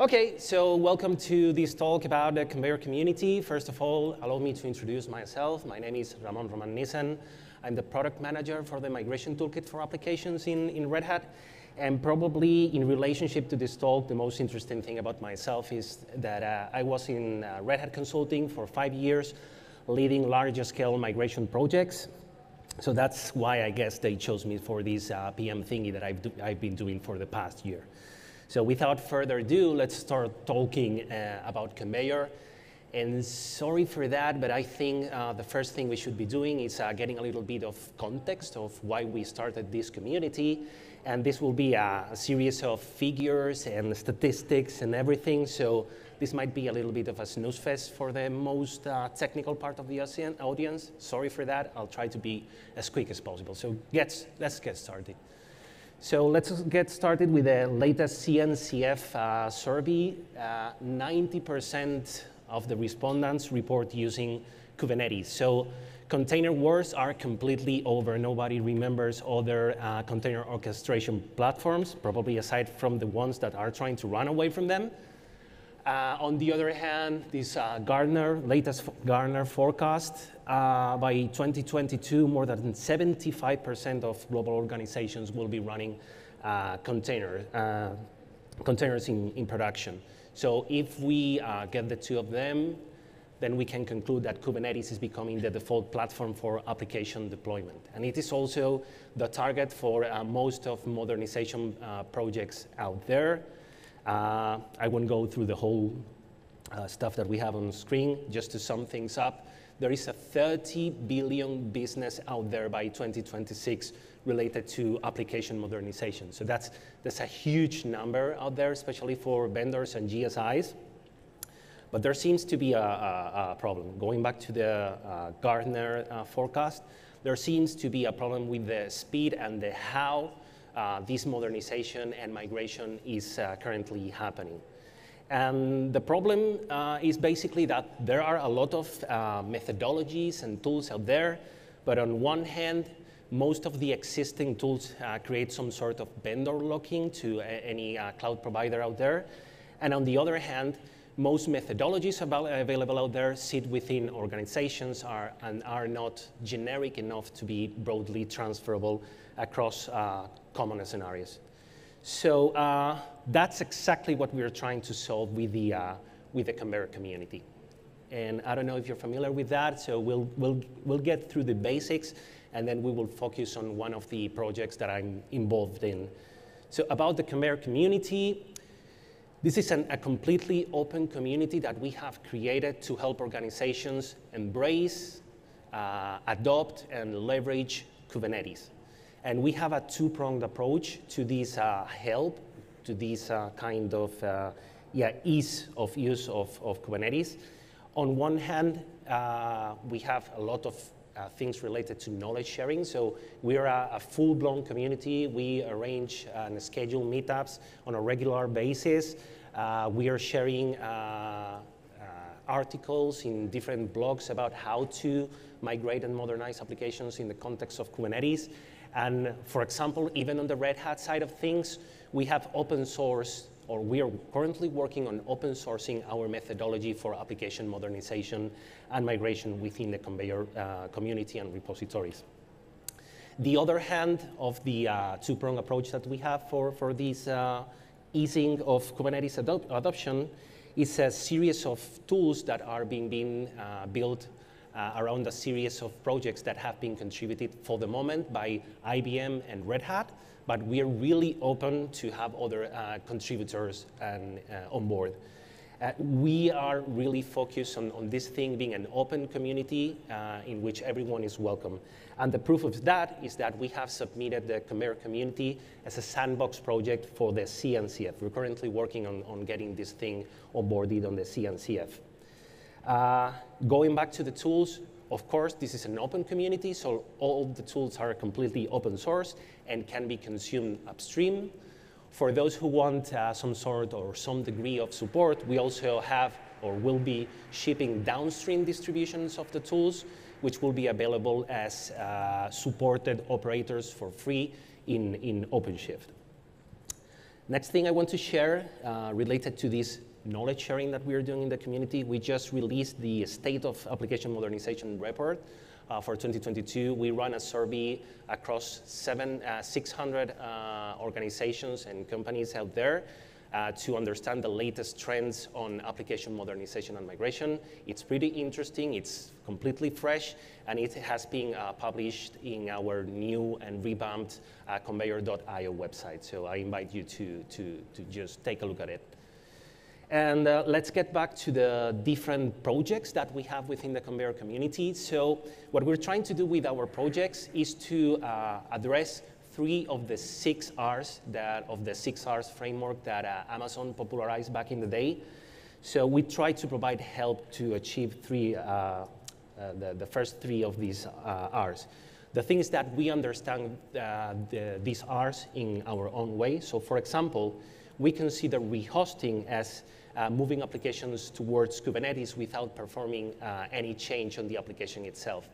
Okay, so welcome to this talk about the Konveyor community. First of all, allow me to introduce myself. My name is Ramon Roman Nissen. I'm the product manager for the migration toolkit for applications in, in Red Hat. And probably in relationship to this talk, the most interesting thing about myself is that uh, I was in uh, Red Hat Consulting for five years, leading larger scale migration projects. So that's why I guess they chose me for this uh, PM thingy that I've, I've been doing for the past year. So without further ado, let's start talking uh, about Konveyor. And sorry for that, but I think uh, the first thing we should be doing is uh, getting a little bit of context of why we started this community. And this will be a, series of figures and statistics and everything. So this might be a little bit of a snooze fest for the most uh, technical part of the audience. Sorry for that. I'll try to be as quick as possible. So let's get started. So let's get started with the latest CNCF uh, survey. 90% uh, of the respondents report using Kubernetes. So container wars are completely over. Nobody remembers other uh, container orchestration platforms, probably aside from the ones that are trying to run away from them. Uh, on the other hand, this uh, Gartner, latest Gartner forecast, uh, by 2022, more than 75% of global organizations will be running uh, container, uh, containers in, in production. So if we uh, get the two of them, then we can conclude that Kubernetes is becoming the default platform for application deployment. And it is also the target for most of modernization projects out there. Uh, I won't go through the whole uh, stuff that we have on screen, just to sum things up. There is a 30 billion business out there by 2026 related to application modernization. So that's, that's a huge number out there, especially for vendors and GSIs. But there seems to be a, a, a problem. Going back to the uh, Gartner uh, forecast, there seems to be a problem with the speed and the how uh, this modernization and migration is uh, currently happening. And the problem uh, is basically that there are a lot of uh, methodologies and tools out there, but on one hand, most of the existing tools uh, create some sort of vendor locking to any cloud provider out there. And on the other hand, most methodologies available out there sit within organizations are, and are not generic enough to be broadly transferable across uh, common scenarios. So uh, that's exactly what we're trying to solve with the, uh, with the Konveyor community. And I don't know if you're familiar with that, so we'll, we'll, we'll get through the basics, and then we will focus on one of the projects that I'm involved in. So about the Konveyor community, this is an, a completely open community that we have created to help organizations embrace, uh, adopt, and leverage Kubernetes. And we have a two-pronged approach to this uh, help, to this uh, kind of uh, yeah, ease of use of, of Kubernetes. On one hand, uh, we have a lot of uh, things related to knowledge sharing. So we are a, a full-blown community. We arrange and schedule meetups on a regular basis. Uh, we are sharing articles in different blogs about how to migrate and modernize applications in the context of Kubernetes. And for example, even on the Red Hat side of things, we have open source, or we are currently working on open sourcing our methodology for application modernization and migration within the Konveyor uh, community and repositories. The other hand of the uh, two-prong approach that we have for, for this uh, easing of Kubernetes adop adoption is a series of tools that are being, being uh, built uh, around a series of projects that have been contributed for the moment by IBM and Red Hat, but we are really open to have other uh, contributors and, uh, on board. Uh, we are really focused on, on, this thing being an open community uh, in which everyone is welcome. And the proof of that is that we have submitted the Konveyor community as a sandbox project for the CNCF. We're currently working on, on getting this thing onboarded on the CNCF. Uh, going back to the tools, of course, this is an open community, so all the tools are completely open source and can be consumed upstream. For those who want uh, some sort or some degree of support, we also have or will be shipping downstream distributions of the tools, which will be available as uh, supported operators for free in, in OpenShift. Next thing I want to share uh, related to this knowledge sharing that we are doing in the community, we just released the State of Application Modernization report uh, for 2022. We run a survey across seven, uh, 600 uh, organizations and companies out there uh, to understand the latest trends on application modernization and migration. It's pretty interesting, it's completely fresh, and it has been uh, published in our new and revamped konveyor.io website. So I invite you to, to, to just take a look at it. And uh, let's get back to the different projects that we have within the Konveyor community. So what we're trying to do with our projects is to uh, address three of the six R's that, of the six R's framework that uh, Amazon popularized back in the day. So we try to provide help to achieve three, uh, uh, the, the first three of these uh, R's. The thing is that we understand the, these R's in our own way. So for example, we consider rehosting as uh, moving applications towards Kubernetes without performing any change on the application itself.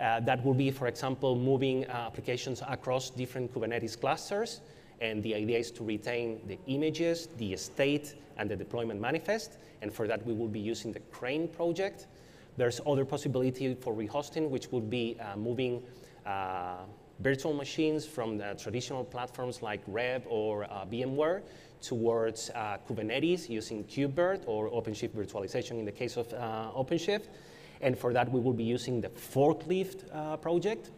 Uh, that will be, for example, moving uh, applications across different Kubernetes clusters. And the idea is to retain the images, the state, and the deployment manifest. And for that, we will be using the Crane project. There's other possibility for rehosting, which would be uh, moving uh, virtual machines from the traditional platforms like RHEV or uh, VMware towards uh, Kubernetes using KubeVirt or OpenShift virtualization in the case of OpenShift. And for that, we will be using the forklift uh, project.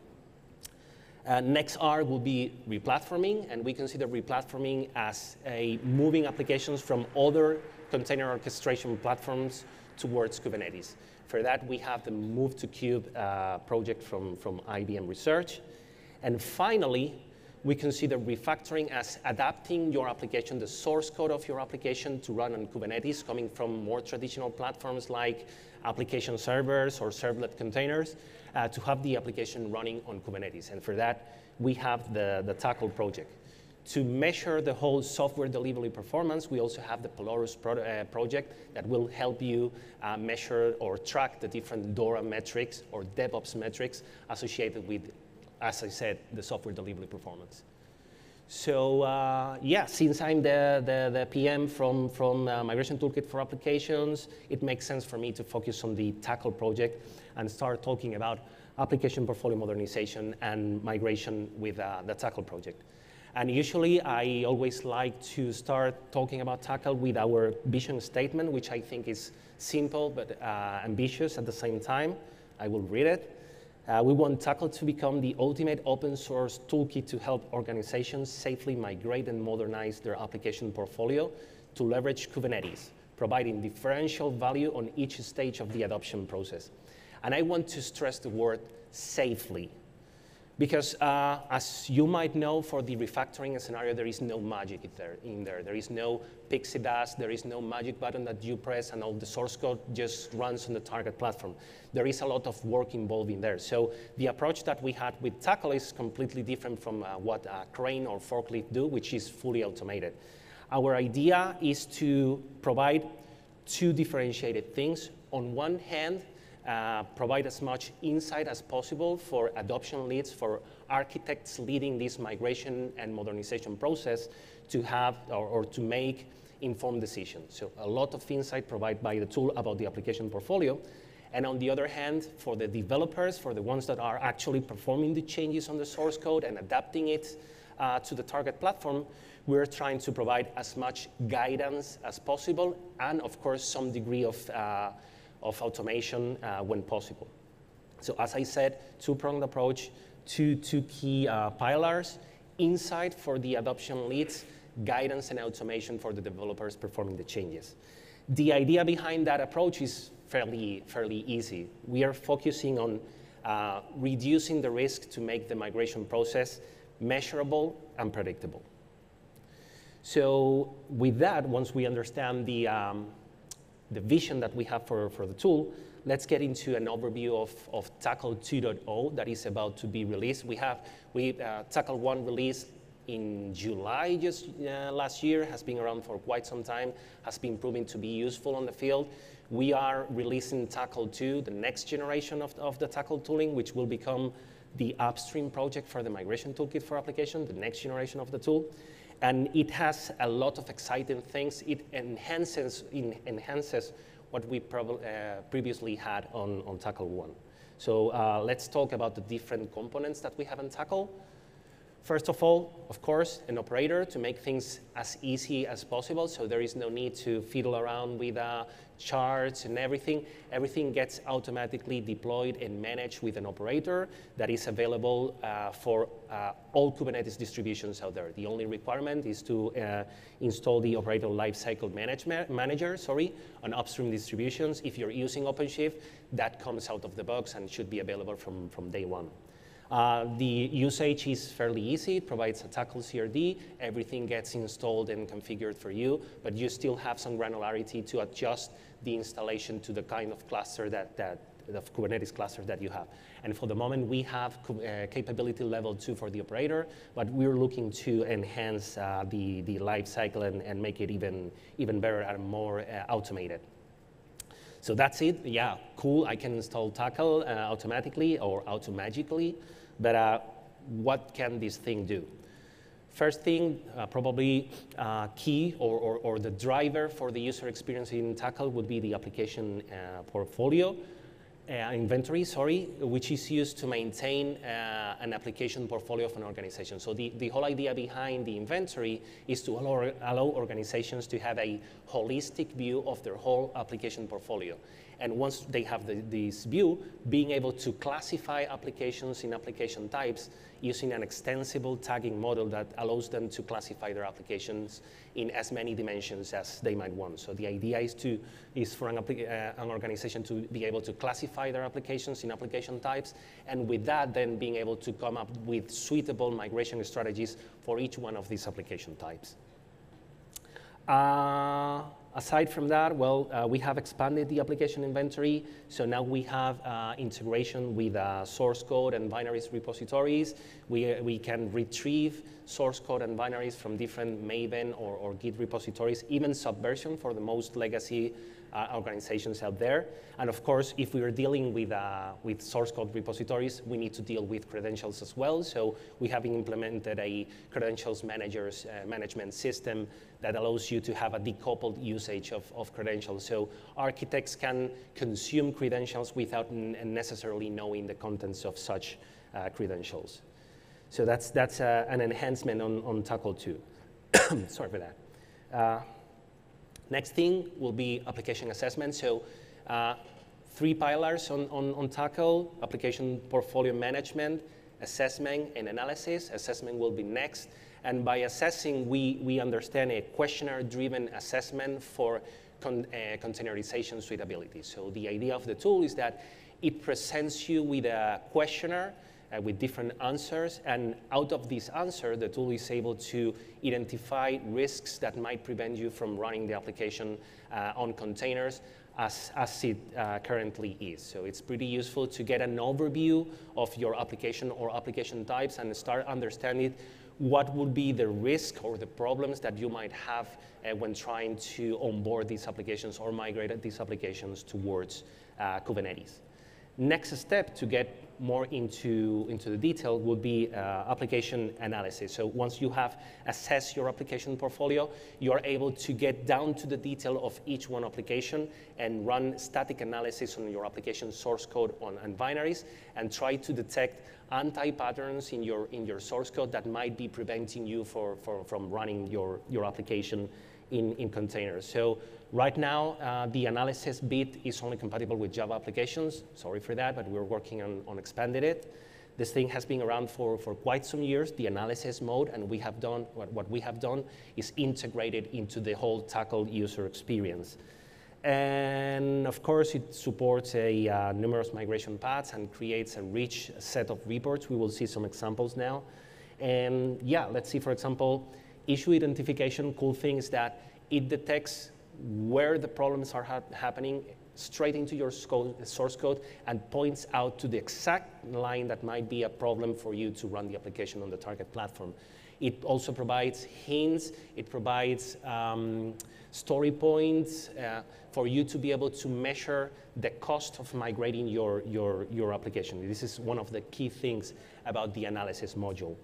Uh, next R will be replatforming, and we consider replatforming as a moving applications from other container orchestration platforms towards Kubernetes. For that, we have the Move2Kube uh, project from, from IBM Research. And finally, we consider refactoring as adapting your application, the source code of your application to run on Kubernetes, coming from more traditional platforms like application servers or servlet containers uh, to have the application running on Kubernetes. And for that, we have the, the Tackle project. To measure the whole software delivery performance, we also have the Pelorus pro uh, project that will help you uh, measure or track the different DORA metrics or DevOps metrics associated with, as I said, the software delivery performance. So uh, yeah, since I'm the, the, the, PM from, from uh, Migration Toolkit for Applications, it makes sense for me to focus on the Tackle project and start talking about application portfolio modernization and migration with uh, the Tackle project. And usually I always like to start talking about Tackle with our vision statement, which I think is simple but uh, ambitious at the same time. I will read it. Uh, we want Tackle to become the ultimate open source toolkit to help organizations safely migrate and modernize their application portfolio to leverage Kubernetes, providing differential value on each stage of the adoption process. And I want to stress the word safely because uh, as you might know, for the refactoring scenario, there is no magic in there. There is no pixie dust, there is no magic button that you press and all the source code just runs on the target platform. There is a lot of work involved in there. So the approach that we had with Tackle is completely different from uh, what uh, Crane or Forklift do, which is fully automated. Our idea is to provide two differentiated things. On one hand, uh, provide as much insight as possible for adoption leads, for architects leading this migration and modernization process to have or, or, to make informed decisions. So a lot of insight provided by the tool about the application portfolio. And on the other hand, for the developers, for the ones that are actually performing the changes on the source code and adapting it uh, to the target platform, we're trying to provide as much guidance as possible and, of course, some degree of uh, of automation uh, when possible. So as I said, two-pronged approach, two, two key uh, pillars, insight for the adoption leads, guidance and automation for the developers performing the changes. The idea behind that approach is fairly, fairly easy. We are focusing on uh, reducing the risk to make the migration process measurable and predictable. So with that, once we understand the, um, the vision that we have for, for the tool, let's get into an overview of, of Tackle 2.0 that is about to be released. We have we uh, Tackle 1 released in July just uh, last year, has been around for quite some time, has been proven to be useful on the field. We are releasing Tackle 2, the next generation of, of the Tackle tooling, which will become the upstream project for the migration toolkit for application, the next generation of the tool. And it has a lot of exciting things. It enhances, enhances what we uh, previously had on, on Tackle 1. So uh, let's talk about the different components that we have in Tackle. First of all, of course, an operator to make things as easy as possible, so there is no need to fiddle around with uh, charts and everything. Everything gets automatically deployed and managed with an operator that is available uh, for uh, all Kubernetes distributions out there. The only requirement is to uh, install the operator lifecycle management, manager sorry, on upstream distributions. If you're using OpenShift, that comes out of the box and should be available from, from day one. Uh, the usage is fairly easy. It provides a tackle CRD. Everything gets installed and configured for you, but you still have some granularity to adjust the installation to the kind of cluster that, that Kubernetes cluster that you have. And for the moment, we have uh, capability level two for the operator, but we're looking to enhance uh, the, the life cycle and, and make it even, even better and more uh, automated. So that's it. Yeah, cool. I can install Tackle uh, automatically or automagically. But uh, what can this thing do? First thing, uh, probably uh, key or, or, or, the driver for the user experience in Tackle would be the application uh, portfolio. Uh, inventory, sorry, which is used to maintain uh, an application portfolio of an organization. So the, the whole idea behind the inventory is to allow, allow organizations to have a holistic view of their whole application portfolio. And once they have the, this view, being able to classify applications in application types using an extensible tagging model that allows them to classify their applications in as many dimensions as they might want. So the idea is, to, is for an, uh, an organization to be able to classify their applications in application types, and with that, then being able to come up with suitable migration strategies for each one of these application types. Uh, aside from that, well, uh, we have expanded the application inventory. So now we have uh, integration with uh, source code and binaries repositories. We, uh, we can retrieve source code and binaries from different Maven or, or Git repositories, even Subversion for the most legacy uh, organizations out there. And of course, if we are dealing with, uh, with source code repositories, we need to deal with credentials as well. So we have implemented a credentials managers, uh, management system that allows you to have a decoupled usage of, of credentials. So architects can consume credentials without necessarily knowing the contents of such uh, credentials. So that's, that's uh, an enhancement on, on Tackle 2. Sorry for that. Next thing will be application assessment. So uh, three pillars on, on, on Tackle, application portfolio management, assessment, and analysis. Assessment will be next. And by assessing, we, we understand a questionnaire-driven assessment for con uh, containerization suitability. So the idea of the tool is that it presents you with a questionnaire uh, with different answers. And out of this answer, the tool is able to identify risks that might prevent you from running the application uh, on containers as, as it uh, currently is. So it's pretty useful to get an overview of your application or application types and start understanding what would be the risk or the problems that you might have uh, when trying to onboard these applications or migrate these applications towards uh, Kubernetes. Next step to get more into, into the detail would be uh, application analysis. So once you have assessed your application portfolio, you are able to get down to the detail of each one application and run static analysis on your application source code on, and binaries and try to detect anti-patterns in your, in your source code that might be preventing you for, for, from running your, your application in, in containers. So right now, uh, the analysis bit is only compatible with Java applications. Sorry for that, but we're working on, on expanding it. This thing has been around for, for quite some years, the analysis mode, and we have done, what, what we have done is integrated into the whole tackle user experience. And of course, it supports a uh, numerous migration paths and creates a rich set of reports. We will see some examples now. And yeah, let's see, for example, issue identification, cool thing is that it detects where the problems are ha happening straight into your source code and points out to the exact line that might be a problem for you to run the application on the target platform. It also provides hints, it provides um, story points uh, for you to be able to measure the cost of migrating your, your, your application. This is one of the key things about the analysis module.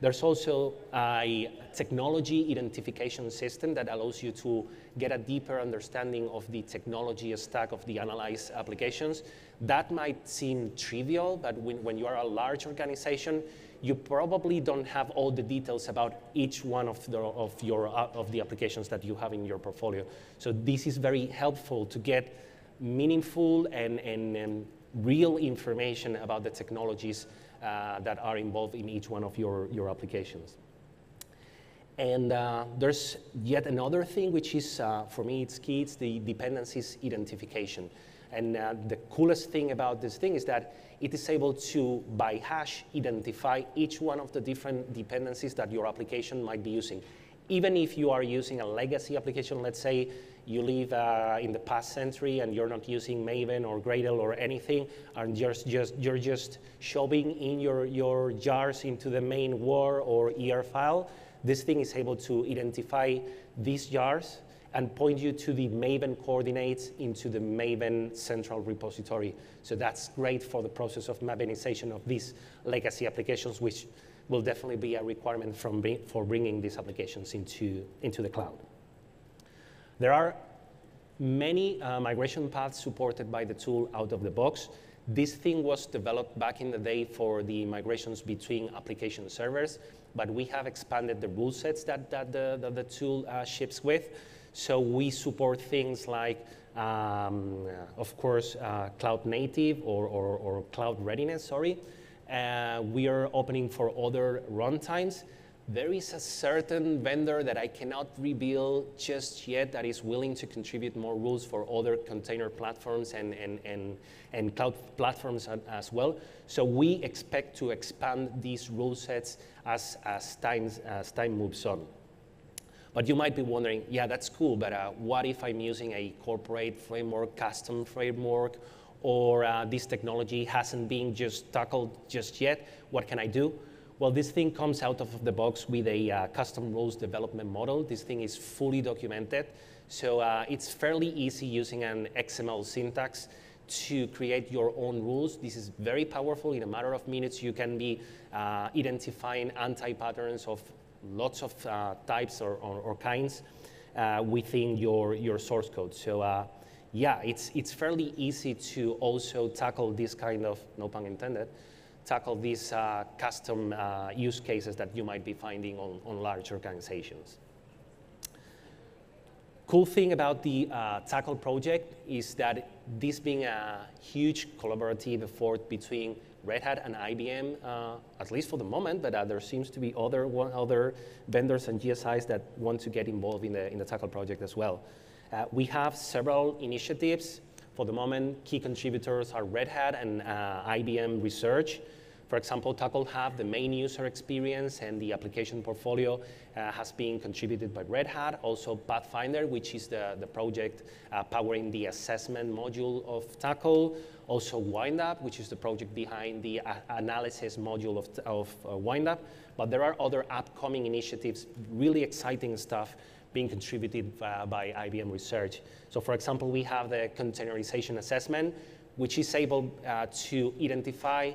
There's also a technology identification system that allows you to get a deeper understanding of the technology stack of the analyzed applications. That might seem trivial, but when, when you are a large organization, you probably don't have all the details about each one of the, of your, of the applications that you have in your portfolio. So this is very helpful to get meaningful and, and, and real information about the technologies that are involved in each one of your, your applications. And uh, there's yet another thing which is, uh, for me, it's key, it's the dependencies identification. And uh, the coolest thing about this thing is that it is able to, by hash, identify each one of the different dependencies that your application might be using. Even if you are using a legacy application, let's say you live uh, in the past century and you're not using Maven or Gradle or anything, and you're just, you're just shoving in your, your jars into the main war or ER file, this thing is able to identify these jars and point you to the Maven coordinates into the Maven central repository. So that's great for the process of Mavenization of these legacy applications, which will definitely be a requirement from, for bringing these applications into, into the cloud. There are many uh, migration paths supported by the tool out of the box. This thing was developed back in the day for the migrations between application servers, but we have expanded the rule sets that, that, the, that the tool uh, ships with. So we support things like, um, of course, uh, cloud native or, or, or, cloud readiness, sorry. Uh, we are opening for other runtimes. There is a certain vendor that I cannot reveal just yet that is willing to contribute more rules for other container platforms and, and, and, and cloud platforms as well. So we expect to expand these rule sets as, as, time, as time moves on. But you might be wondering, yeah, that's cool, but uh, what if I'm using a corporate framework, custom framework, or uh, this technology hasn't been just tackled just yet? What can I do? Well, this thing comes out of the box with a uh, custom rules development model. This thing is fully documented. So uh, it's fairly easy using an XML syntax to create your own rules. This is very powerful. In a matter of minutes, you can be uh, identifying anti-patterns of lots of uh, types or, or, or kinds uh, within your, your source code. So uh, yeah, it's, it's fairly easy to also tackle this kind of, no pun intended, tackle these uh, custom uh, use cases that you might be finding on, on large organizations. Cool thing about the uh, Tackle project is that this being a huge collaborative effort between Red Hat and IBM, uh, at least for the moment, but uh, there seems to be other, one, other vendors and GSIs that want to get involved in the, in the Tackle project as well. Uh, we have several initiatives. For the moment, key contributors are Red Hat and uh, IBM Research. For example, Tackle Hub, the main user experience and the application portfolio uh, has been contributed by Red Hat. Also Pathfinder, which is the, the project uh, powering the assessment module of Tackle. Also WindUp, which is the project behind the uh, analysis module of, of uh, WindUp. But there are other upcoming initiatives, really exciting stuff being contributed uh, by IBM Research. So for example, we have the containerization assessment, which is able uh, to identify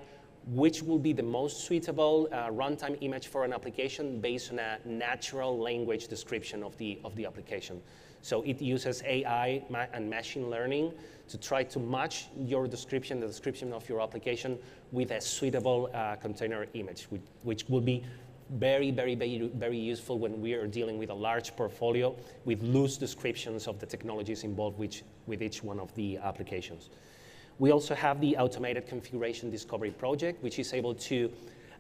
which will be the most suitable uh, runtime image for an application based on a natural language description of the, of the application. So it uses AI ma and machine learning to try to match your description, the description of your application, with a suitable uh, container image, which, which will be very, very, very, very useful when we are dealing with a large portfolio with loose descriptions of the technologies involved which, with each one of the applications. We also have the automated configuration discovery project, which is able to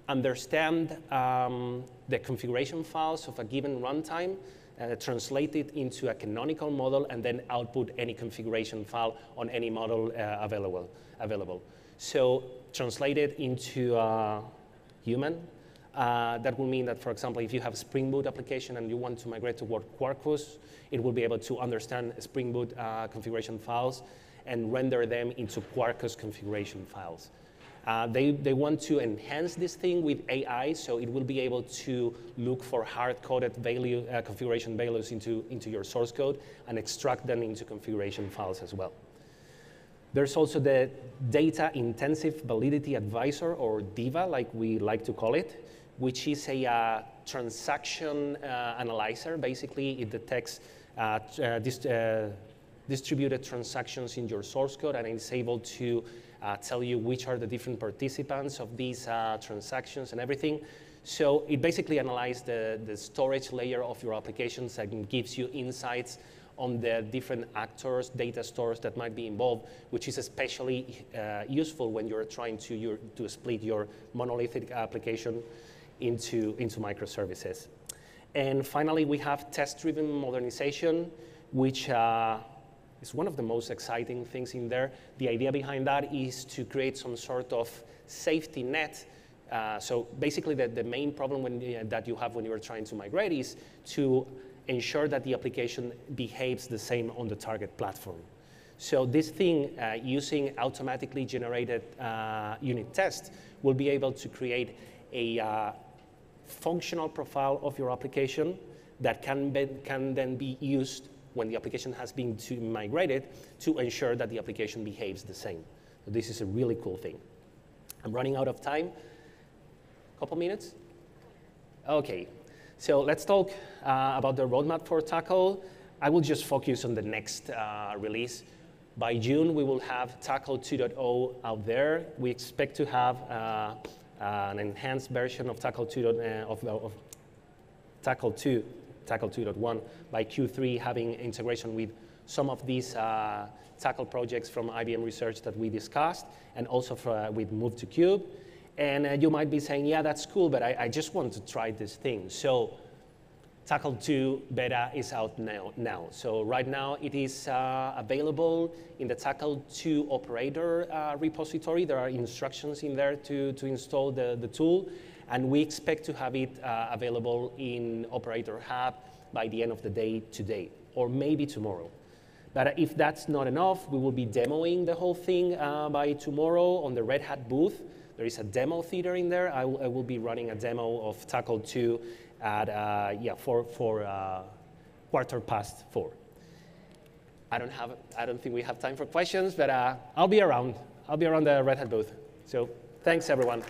understand um, the configuration files of a given runtime, uh, translate it into a canonical model, and then output any configuration file on any model uh, available, available. So translate it into uh, human. Uh, that will mean that, for example, if you have a Spring Boot application and you want to migrate toward Quarkus, it will be able to understand Spring Boot uh, configuration files and render them into Quarkus configuration files. Uh, they, they want to enhance this thing with AI, so it will be able to look for hard-coded value, uh, configuration values into, into your source code and extract them into configuration files as well. There's also the Data Intensive Validity Advisor, or DIVA, like we like to call it. Which is a uh, transaction uh, analyzer. Basically, it detects uh, uh, dist distributed transactions in your source code and it's able to tell you which are the different participants of these transactions and everything. So it basically analyzes the, the storage layer of your applications and gives you insights on the different actors, data stores that might be involved, which is especially uh, useful when you're trying to, your, to split your monolithic application into, into microservices. And finally, we have test-driven modernization, which uh, is one of the most exciting things in there. The idea behind that is to create some sort of safety net uh, so basically, the, the main problem when, uh, that you have when you are trying to migrate is to ensure that the application behaves the same on the target platform. So this thing, uh, using automatically generated uh, unit tests, will be able to create a uh, functional profile of your application that can, be, can then be used when the application has been to migrated to ensure that the application behaves the same. So this is a really cool thing. I'm running out of time. Couple minutes? Okay, so let's talk uh, about the roadmap for Tackle. I will just focus on the next uh, release. By June, we will have Tackle 2.0 out there. We expect to have uh, an enhanced version of Tackle 2. Uh, of, of Tackle 2, Tackle 2.1 by Q3, having integration with some of these uh, Tackle projects from IBM Research that we discussed, and also for, uh, with Move2Kube. And uh, you might be saying, yeah, that's cool, but I, I, just want to try this thing. So Tackle 2 beta is out now. now. So right now it is uh, available in the Tackle 2 operator uh, repository. There are instructions in there to, to install the, the tool. And we expect to have it uh, available in Operator Hub by the end of the day today, or maybe tomorrow. But if that's not enough, we will be demoing the whole thing uh, by tomorrow on the Red Hat booth. There is a demo theater in there. I, will be running a demo of Tackle 2 at, uh, yeah, for, for uh, quarter past four. I don't, have, I don't think we have time for questions, but uh, I'll be around. I'll be around the Red Hat booth. So thanks, everyone.